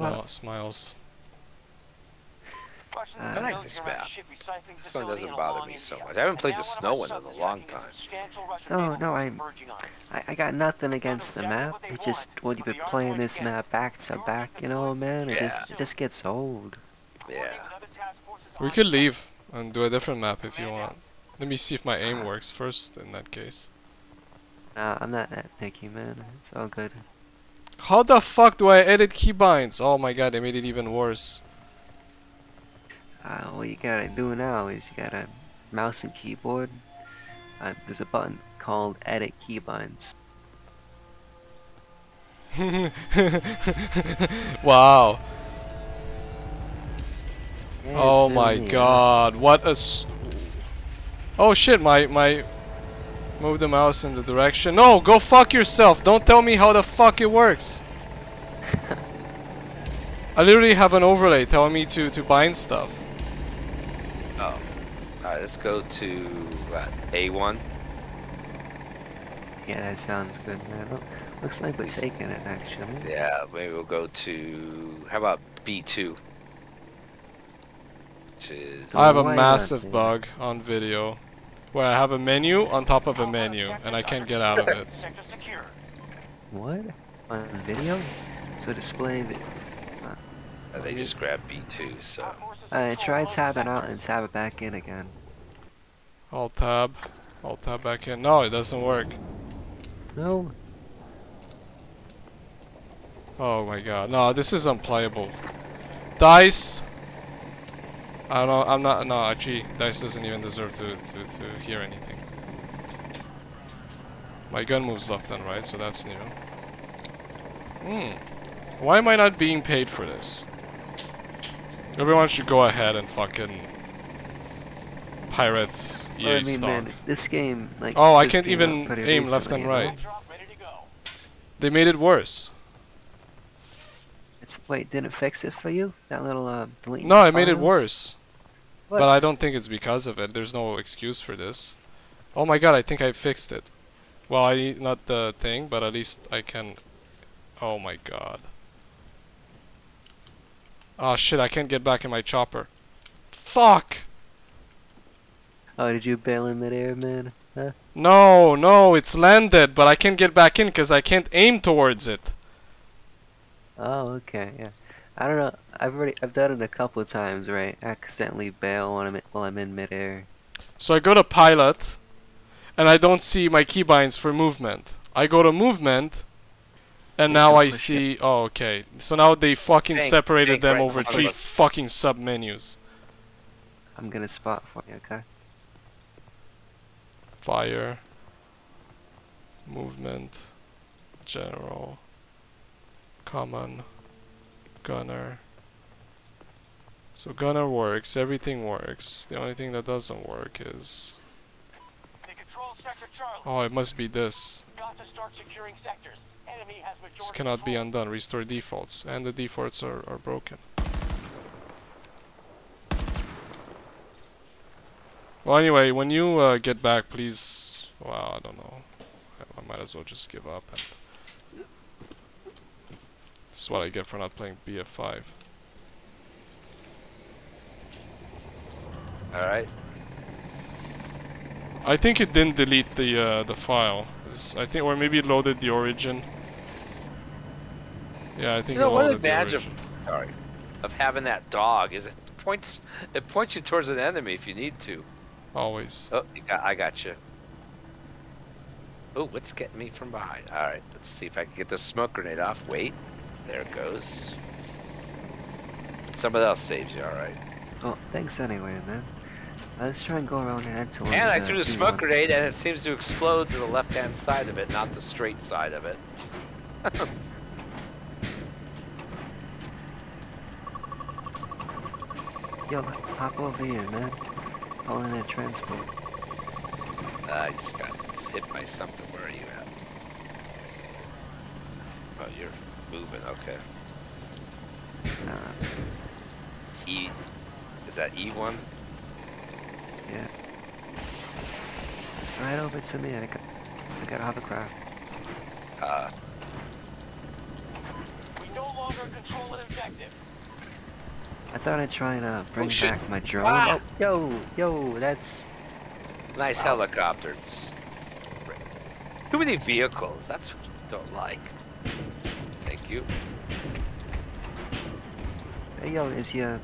Oh, smiles. I like this map. This one doesn't bother me so much. I haven't played the snow one in a long time. Oh, no, no, I, I, I got nothing against the map. It just when you've been playing this map back to back, you know, man, it just it just gets old. Yeah. We could leave and do a different map if you want. Let me see if my aim works first in that case. Nah, I'm not that picky, man. It's all good. How the fuck do I edit keybinds? Oh my god, they made it even worse. Uh, what you gotta do now is you gotta mouse and keyboard. Uh, there's a button called Edit Keybinds. wow. Yeah, Oh my god, what a s- Oh shit, my, my... Move the mouse in the direction. No, go fuck yourself. Don't tell me how the fuck it works. I literally have an overlay telling me to, to bind stuff. Oh. Alright, let's go to what, A1. Yeah, that sounds good, man. Look, looks like we're taking it, actually. Yeah, maybe we'll go to how about B2? Which is I have a massive bug on video where I have a menu on top of a menu and I can't get out of it. What? On video? So display the... uh, they just grabbed B2, so Uh, try tabbing out and tab it back in again. Alt tab. Alt tab back in. No, it doesn't work. No? Oh my god. No, this is unplayable. Dice. I don't know. I'm not. No, actually, Dice doesn't even deserve to, to, to hear anything. My gun moves left and right, so that's new. Hmm. Why am I not being paid for this? Everyone should go ahead and fucking pirate EA I mean, stock. man, this game, like... Oh, I can't even aim left and right. They made it worse. It's, wait, didn't it fix it for you? That little, uh, deleting No, I made it worse. What? But I don't think it's because of it. There's no excuse for this. Oh my god, I think I fixed it. Well, I not the thing, but at least I can. Oh my god. Oh shit, I can't get back in my chopper. Fuck! Oh, did you bail in midair, man? Huh? No, no, it's landed, but I can't get back in because I can't aim towards it. Oh, okay, yeah. I don't know. I've already I've done it a couple of times, right? Accidentally bail when I'm in, while I'm in midair. So I go to pilot, and I don't see my keybinds for movement. I go to movement, and now I oh, it. see. Oh, okay. So now they fucking separated them right over three fucking sub menus. I'm gonna spot for you, okay? Fire, movement, general, common, gunner. So gunner works, everything works. The only thing that doesn't work is Oh, it must be this. This cannot be undone. Restore defaults. And the defaults are, are broken. Well, anyway, when you uh, get back, please... Well, I don't know. I, I might as well just give up. And is what I get for not playing BF5. alright. I think it didn't delete the uh, the file. It's- I think, or maybe it loaded the origin. Yeah, I think You know, it one loaded the advantage of sorry of having that dog is it points it points you towards an enemy if you need to. Always. Oh, you got, I got you. Oh, what's getting me from behind? All right, let's see if I can get the smoke grenade off. Wait, there it goes. Somebody else saves you. All right. Oh, thanks anyway, man. Let's try and go around and head towards. And I threw the B1. smoke grenade, and it seems to explode to the left-hand side of it, not the straight side of it. Yo, hop over here, man. All in that transport. Uh, I just got hit by something. Where are you at? Oh, you're moving. Okay. Uh, E. Is that E1? yeah. Right over to me. I got, I got a hovercraft. Uh, We no longer control an objective. I thought I'd try to bring shit. back my drone. Ah! Oh, yo, yo, that's Nice Wow. helicopters. Too many vehicles. That's what I don't like. Thank you. hey, yo, is your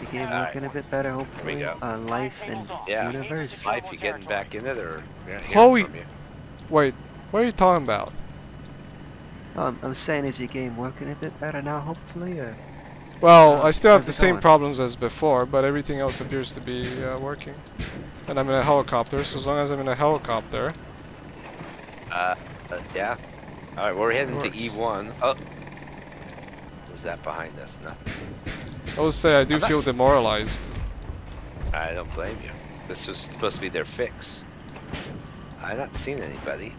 the game Alright. looking a bit better? Hopefully, go. uh, life and Yeah. universe. Life, you getting back in it, or hearing Holy- from you? Wait, what are you talking about? Um, I'm saying, is your game working a bit better now? Hopefully, or Well, Uh, I still have the same going? problems as before, but everything else appears to be uh, working. And I'm in a helicopter, so as long as I'm in a helicopter, Uh, uh, yeah. All right, we're heading to E1. Oh, was that behind us? No. I will say I do I'm not- feel demoralized. I don't blame you. This was supposed to be their fix. I've not seen anybody.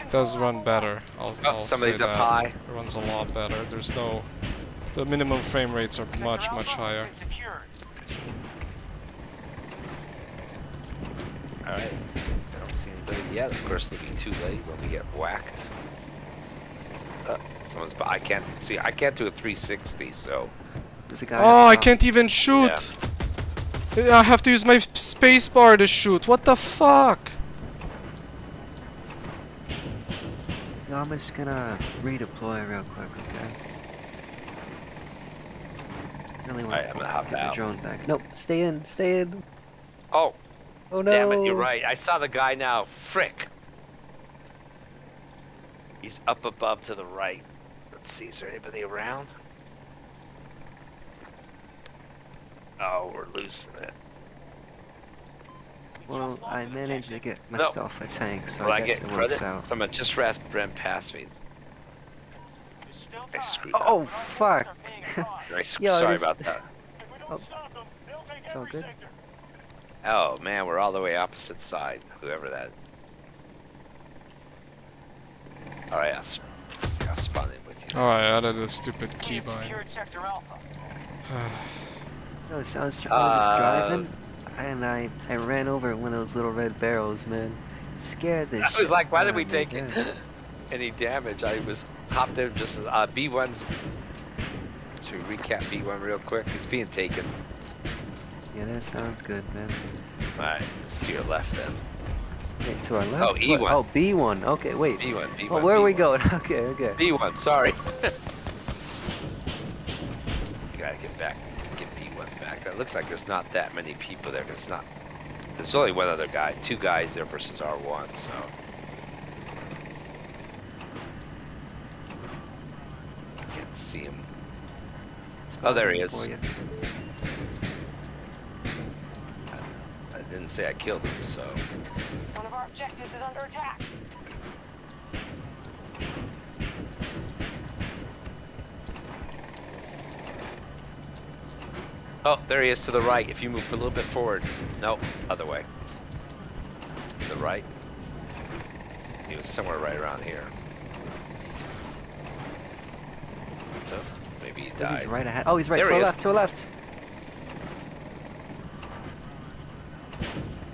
It does run better. I'll, Oh, I'll somebody's say up that. high. It runs a lot better. There's no... The minimum frame rates are much, much higher. It's- see anybody yet. Of course, it'll be too late when we get whacked. Uh, someone's. But I can't see. I can't do a 360. So. there's a guy. Oh, I can't even shoot! I have to use my space bar to shoot. What the fuck? No, I'm just gonna redeploy real quick, okay? Really want Alright, I'm gonna hop get the out. drone back. Nope, stay in, stay in. Oh, Oh no! damn it! You're right. I saw the guy now. Frick. He's up above to the right. Let's see. Is there anybody around? Oh, we're losing it. Well, I managed to get my No. stuff a tank, so Will I I guess get it works credit? out. Someone just ras- ran past me. I screwed up. Oh fuck! I Yo, sorry this- about that. Oh. It's all good. Oh man, we're all the way opposite side. Whoever that. All right, I'll, sp- I'll spawn in with you. Oh, I added a stupid keybind. No, so I was, I was Uh, driving, and I I ran over one of those little red barrels, man. Scared the I was shit like, why did we take yeah. any damage? I was hopped in just uh, B1's. Should we recap B1 real quick? It's being taken. Yeah, that sounds good, man. All right, it's to your left then. Wait, to our left. Oh, What? E1. Oh, B1. Okay, wait. B1, B1. Oh, where are we B1. going? Okay, okay. B1, sorry. you gotta get back, get B1 back. It looks like there's not that many people there, because it's not. There's only one other guy, two guys there versus R1. So can't see him. Oh, there he is. For you. I didn't say I killed him, so One of our objectives is under attack. Oh, there he is to the right. If you move a little bit forward. No, other way. To the right. He was somewhere right around here. Oh, maybe he He's died. right ahead. Oh, he's right There to he our is. left. To our left.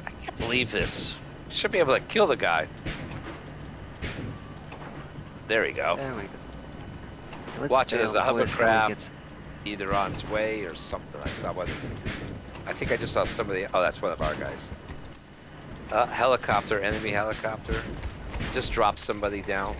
I can't believe this. Should be able to kill the guy. There we go. There we go. Let's Watch it, there's a hovercraft. Either on its way or something. I saw one. I think I just saw somebody. Oh, that's one of our guys. Uh, helicopter, enemy helicopter. Just dropped somebody down.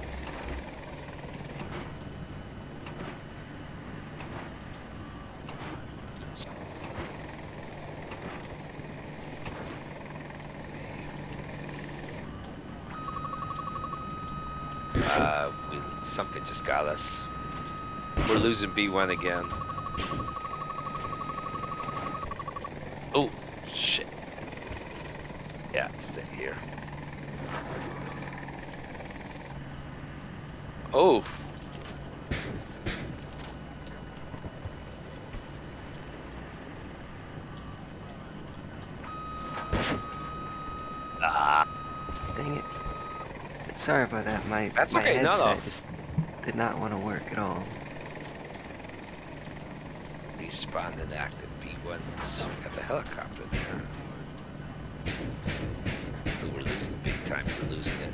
Uh, we, something just got us. We're losing B1 again. Oh, shit. Yeah, stay here. Oh. Ah, Dang it. Sorry about that. My That's my okay, no, headset no. just did not want to work at all. Respawned an active B-1s got the helicopter there. We're losing big time, we're losing it.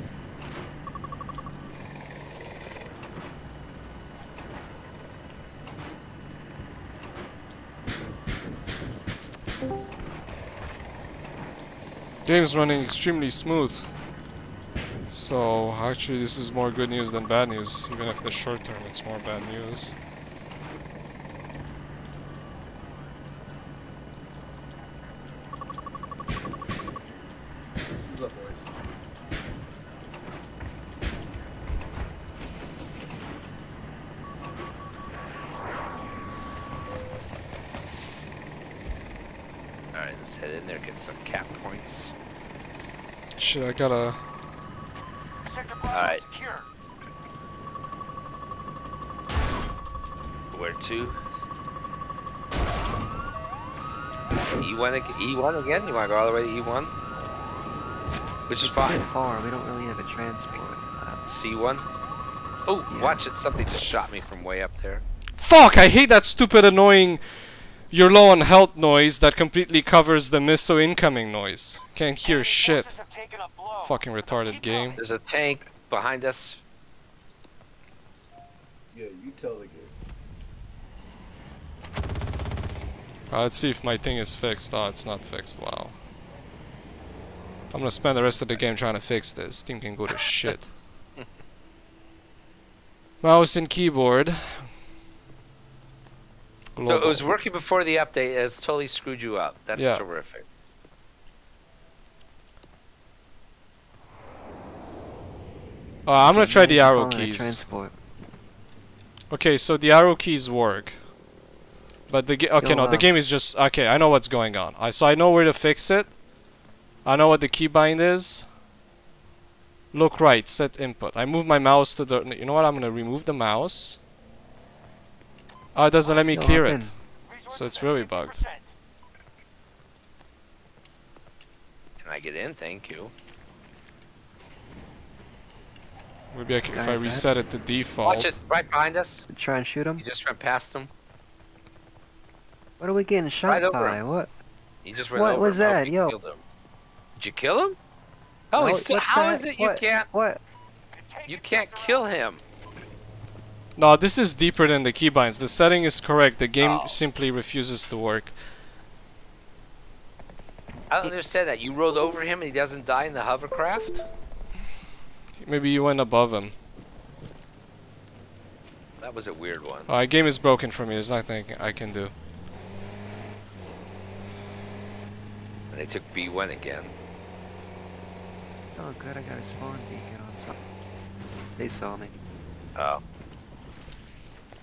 Game's running extremely smooth. So actually this is more good news than bad news. Even if the short term it's more bad news. What's up, boys? Alright, let's head in there, get some cap points. Shit, I gotta... Sector Alright. Where to? E1 ag- E1 again? You wanna go all the way to E1? Which is It's a fine. far. We don't really have a transport. Uh, C1? Oh, Yeah. watch it. Something just shot me from way up there. Fuck! I hate that stupid annoying you're low on health noise that completely covers the missile incoming noise. Can't hear shit. forces have taken a blow. Fucking retarded game. There's a tank behind us. Yeah, you tell the game. Uh, let's see if my thing is fixed. Oh, it's not fixed. Wow. I'm gonna spend the rest of the game trying to fix this. Thing can go to shit. Mouse and keyboard. So it was working before the update. and It's totally screwed you up. That's Yeah. terrific. Uh, I'm gonna try the arrow keys. Transport. Okay, so the arrow keys work. But the ga- okay, Yo, no, the game is just okay. I know what's going on. I so I know where to fix it. I know what the keybind is. Look right, set input. I move my mouse to the. You know what? I'm gonna remove the mouse. Oh, it doesn't let me clear it. So it's really bugged. Can I get in? Thank you. Maybe I can, if I reset it to default. Watch it right behind us. Try and shoot him. You just went past him. What are we getting shot Right over by? him. What? You just went What over was him. Oh, that? you Yo. him. Did you kill him? Oh, No, he's still. what How the- is it you what? can't? What? You can't kill him. No, this is deeper than the keybinds. The setting is correct. The game Oh. simply refuses to work. I don't understand that. You rolled over him and he doesn't die in the hovercraft. Maybe you went above him. That was a weird one. Uh, game is broken for me. There's nothing I can do. And they took B1 again. Oh, good. I got a spawn beacon on something. They saw me. Oh.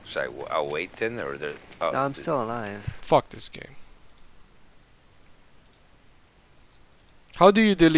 Should I w- I'll wait then, or the? Oh, no, I'm th- still alive. Fuck this game. How do you delete?